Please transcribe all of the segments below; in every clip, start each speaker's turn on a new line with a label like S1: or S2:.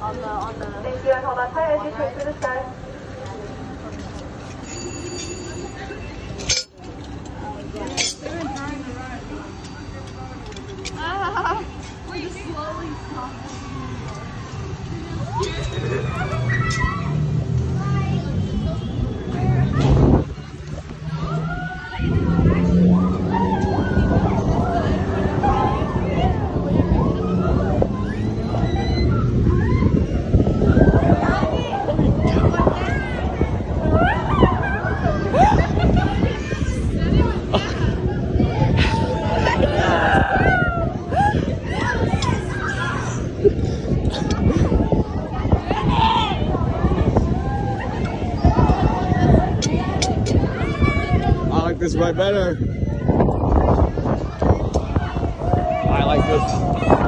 S1: on the.
S2: On the.
S1: Thank you and hold on tight as you shoot through the sky.
S2: Ah, we're slowly stopping.
S3: This is way better. I like this.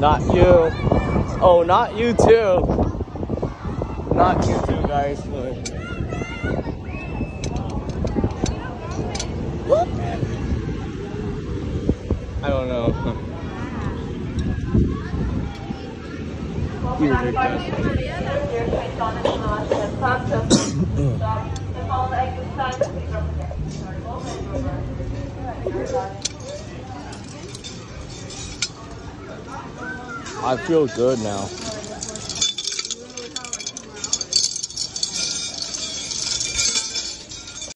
S3: Not you. Oh, not you too. Not you too, guys. I don't know. You ridiculous. I feel good now.